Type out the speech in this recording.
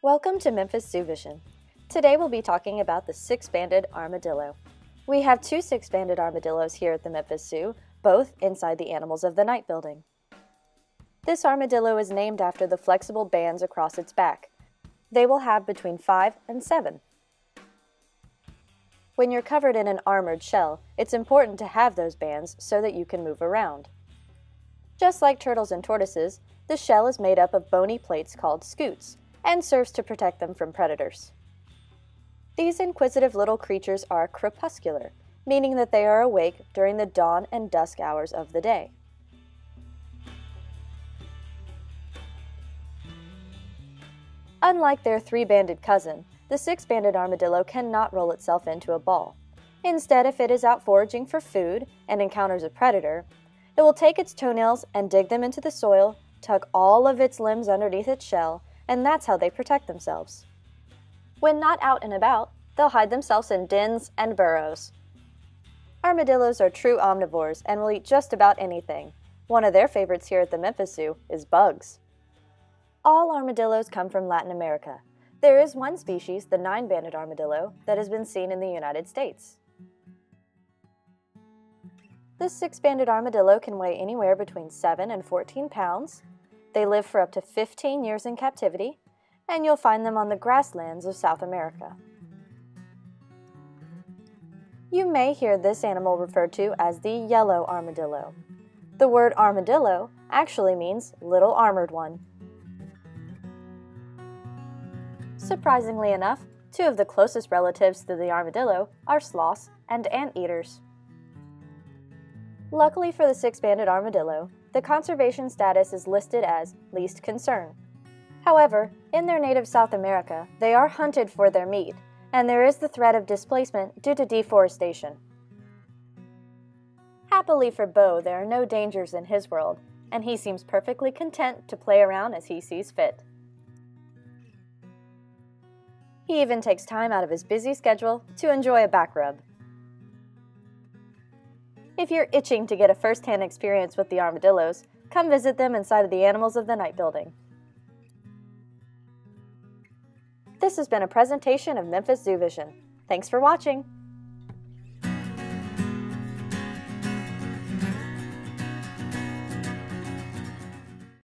Welcome to Memphis Zoo Vision. Today we'll be talking about the six-banded armadillo. We have two six-banded armadillos here at the Memphis Zoo, both inside the Animals of the Night building. This armadillo is named after the flexible bands across its back. They will have between five and seven. When you're covered in an armored shell, it's important to have those bands so that you can move around. Just like turtles and tortoises, the shell is made up of bony plates called scutes and serves to protect them from predators. These inquisitive little creatures are crepuscular, meaning that they are awake during the dawn and dusk hours of the day. Unlike their three-banded cousin, the six-banded armadillo cannot roll itself into a ball. Instead, if it is out foraging for food and encounters a predator, it will take its toenails and dig them into the soil, tuck all of its limbs underneath its shell, and that's how they protect themselves. When not out and about, they'll hide themselves in dens and burrows. Armadillos are true omnivores and will eat just about anything. One of their favorites here at the Memphis Zoo is bugs. All armadillos come from Latin America. There is one species, the nine-banded armadillo, that has been seen in the United States. This six-banded armadillo can weigh anywhere between 7 and 14 pounds. They live for up to 15 years in captivity, and you'll find them on the grasslands of South America. You may hear this animal referred to as the yellow armadillo. The word armadillo actually means little armored one. Surprisingly enough, two of the closest relatives to the armadillo are sloths and anteaters. Luckily for the six-banded armadillo, the conservation status is listed as least concern. However, in their native South America, they are hunted for their meat, and there is the threat of displacement due to deforestation. Happily for Bo, there are no dangers in his world, and he seems perfectly content to play around as he sees fit. He even takes time out of his busy schedule to enjoy a back rub. If you're itching to get a first-hand experience with the armadillos, come visit them inside of the Animals of the Night building. This has been a presentation of Memphis Zoo Vision. Thanks for watching!